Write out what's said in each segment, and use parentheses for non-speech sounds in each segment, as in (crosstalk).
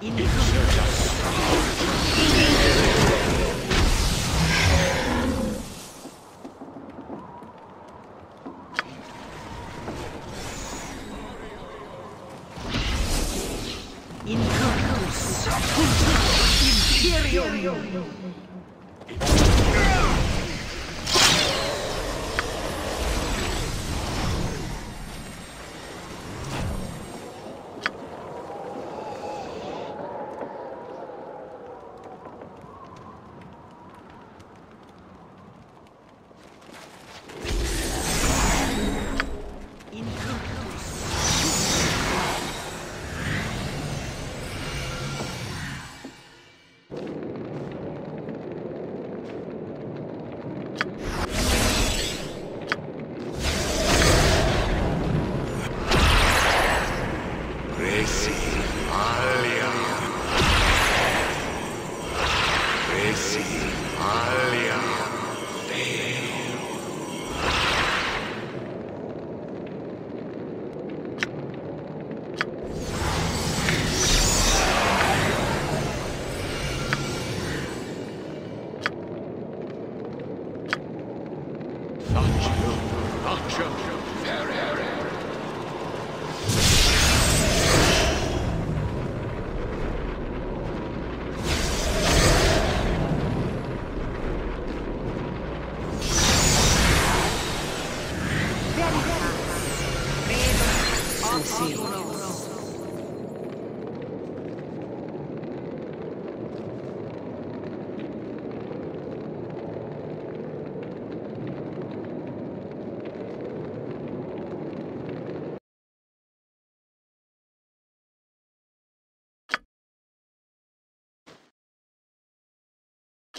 Incursus.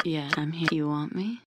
Yeah, I'm here. You want me?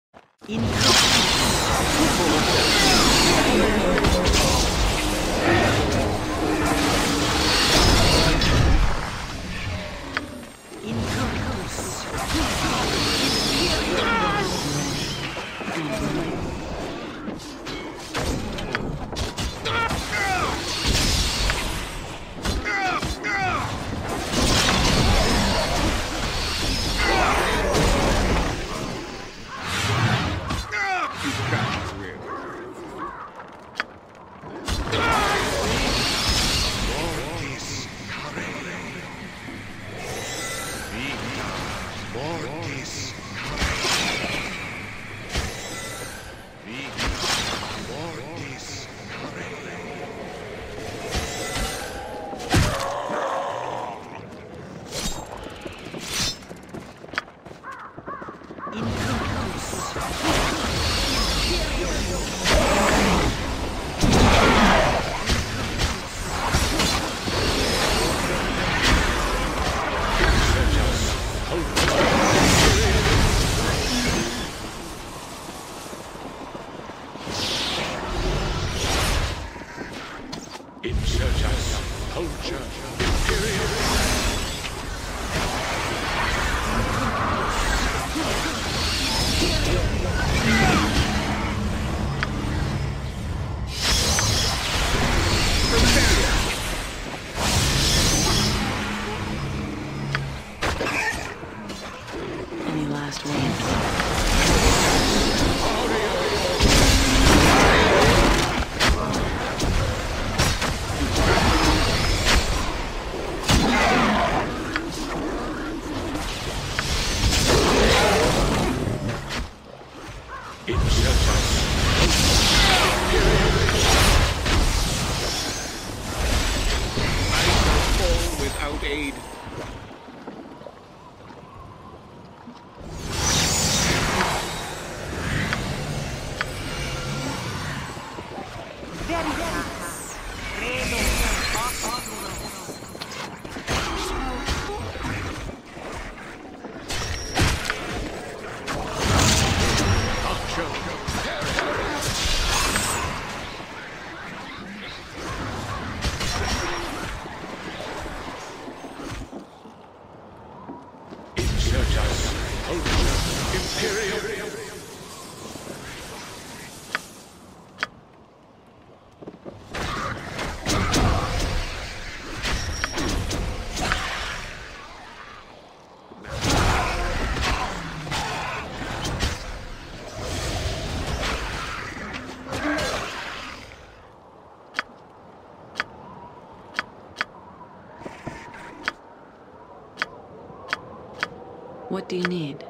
What do you need?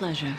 Pleasure.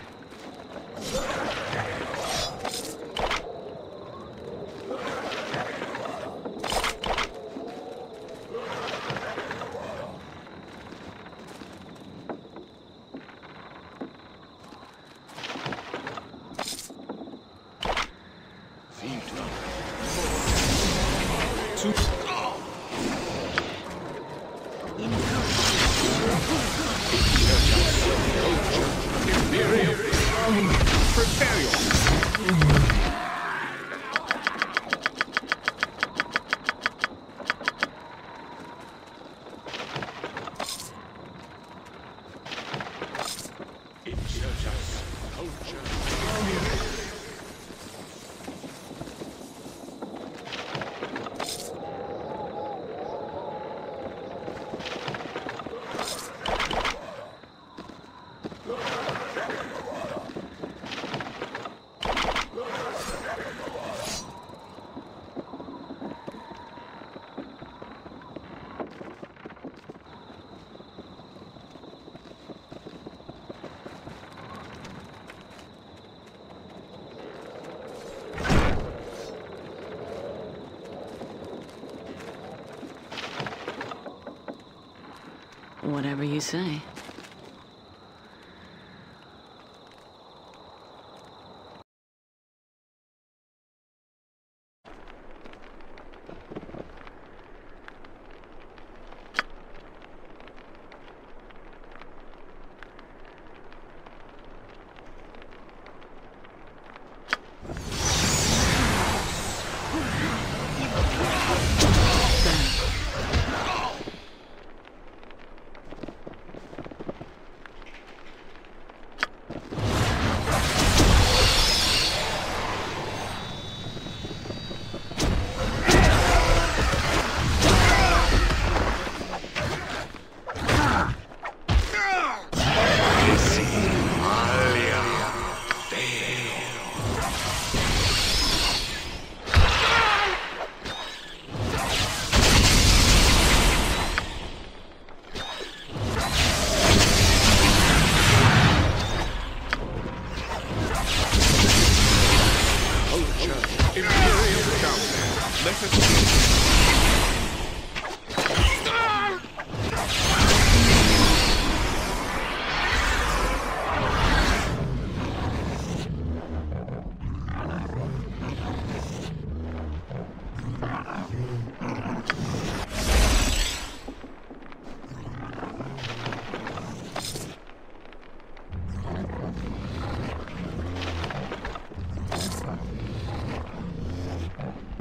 Whatever you say.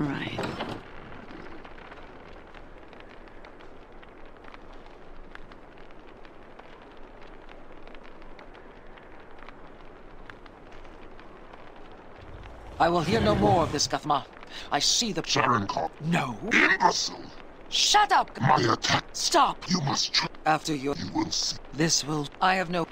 Right. I will hear no more of this, Guthma. I see the... Sharenkov, No. imbecile! Shut up! My attack, Stop! you must try. After you... You will see. This will... I have no...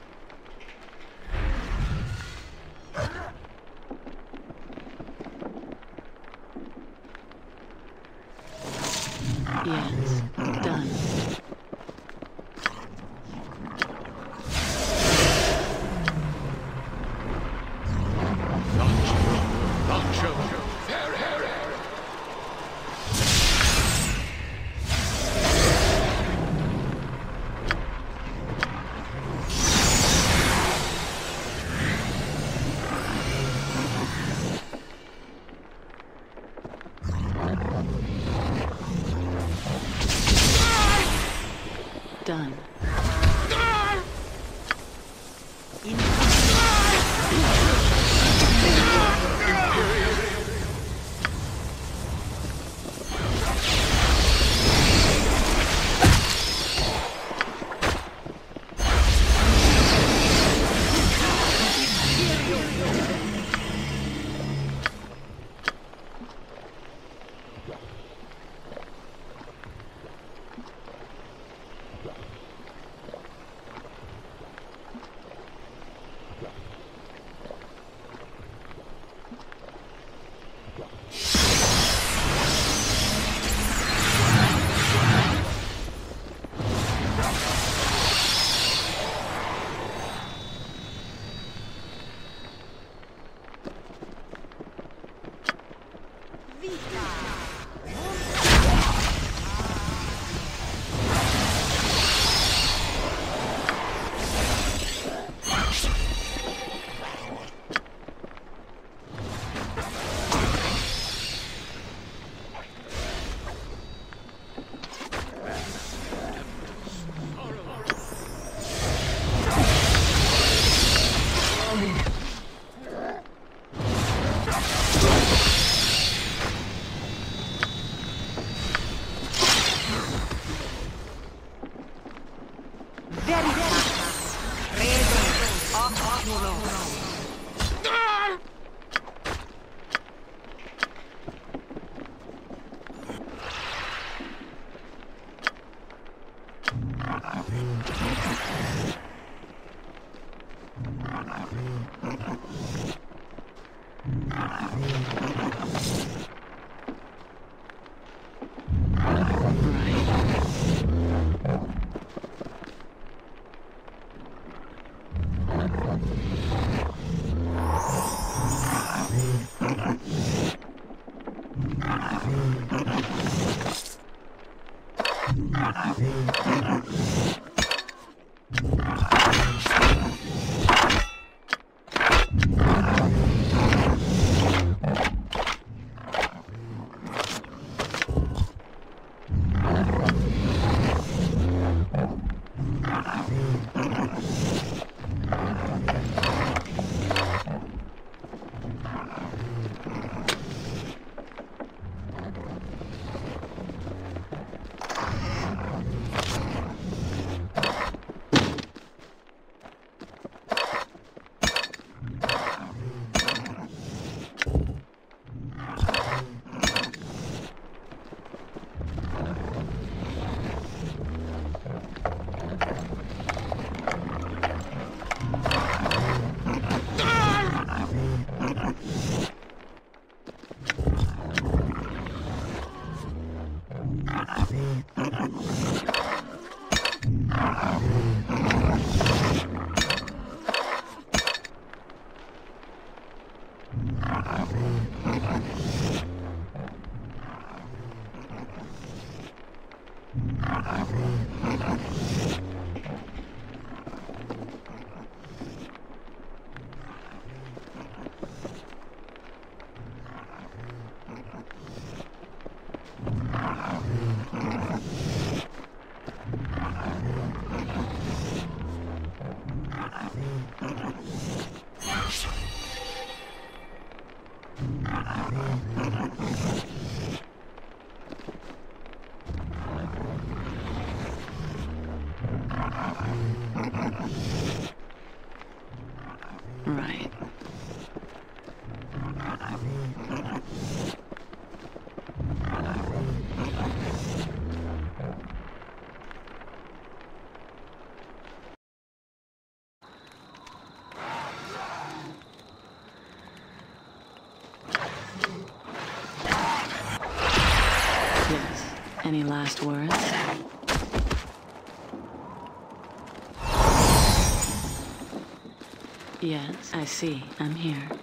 Done. Right. Yes. Any last words? Yes, I see. I'm here.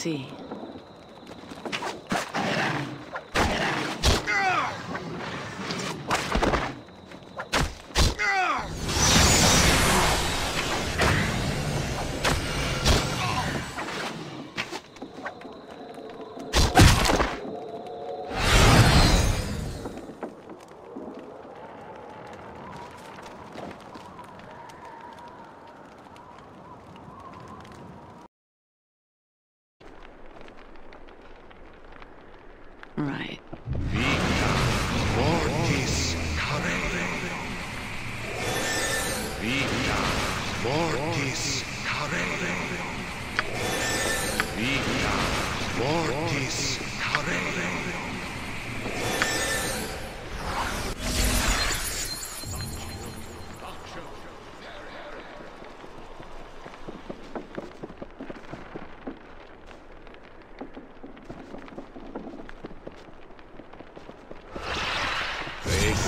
sí.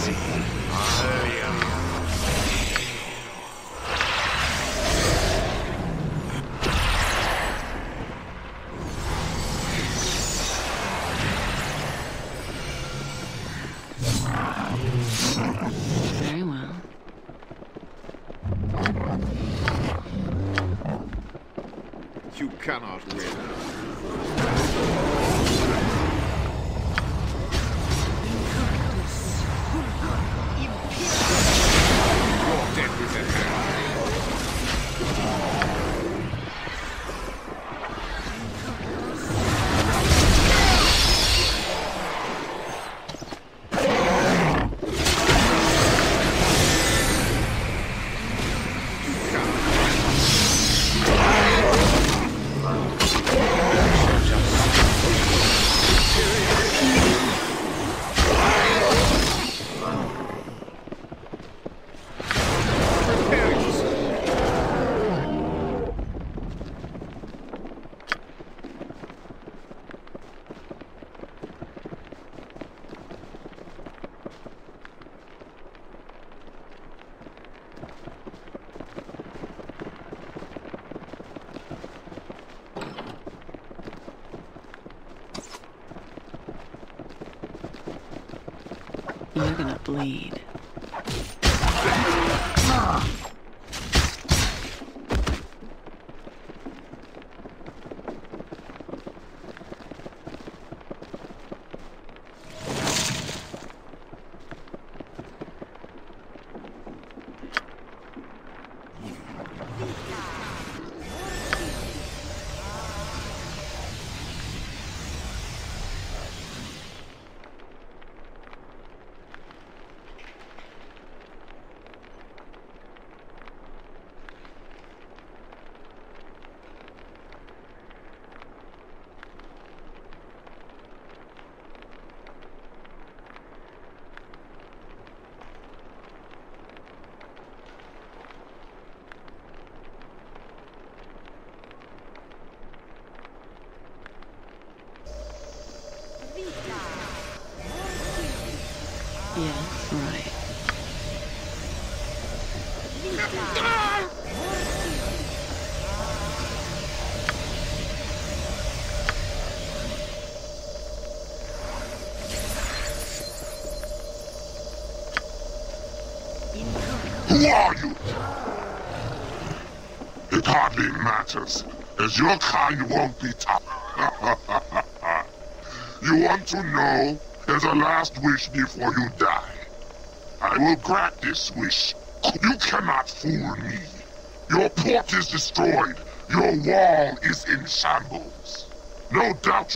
Resi alia. Very well. You cannot win. You're hardly matters, as your kind won't be tough. (laughs) you want to know? There's a last wish before you die. I will grant this wish. You cannot fool me. Your port is destroyed. Your wall is in shambles. No doubt.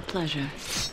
My pleasure.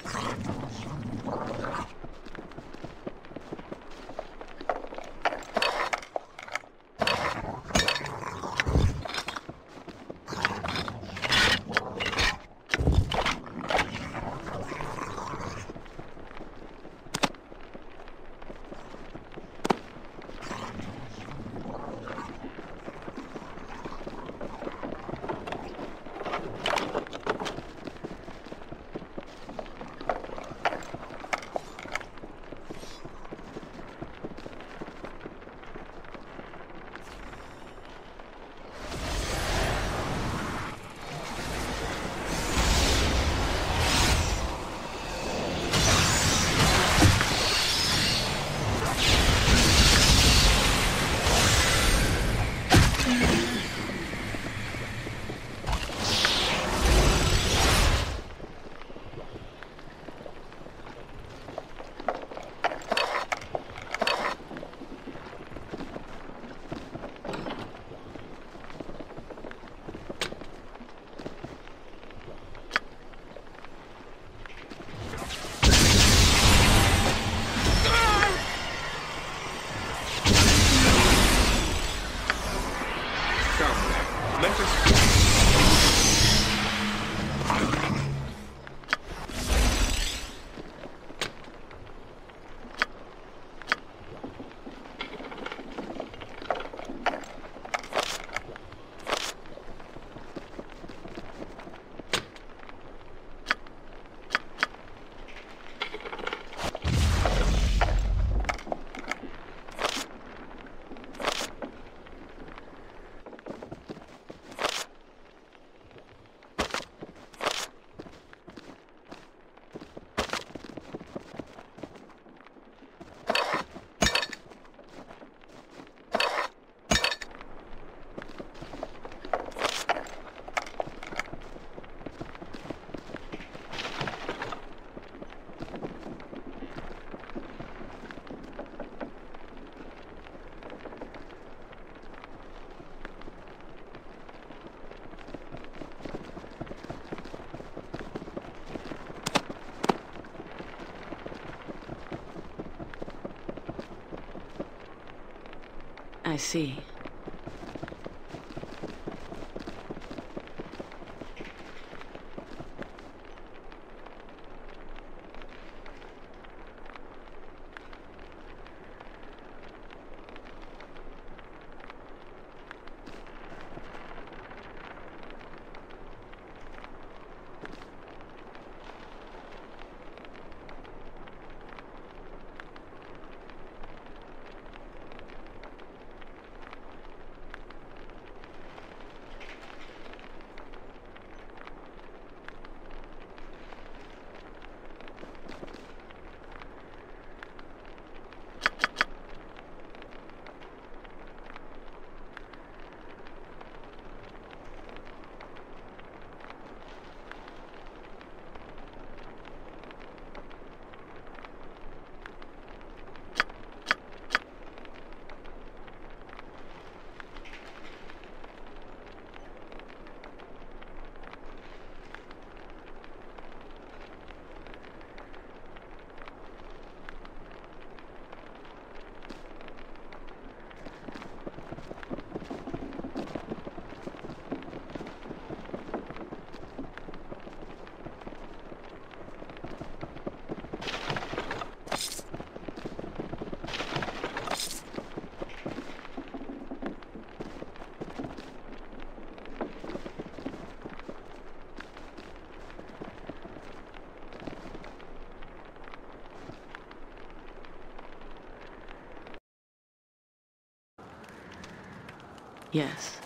I see. Yes.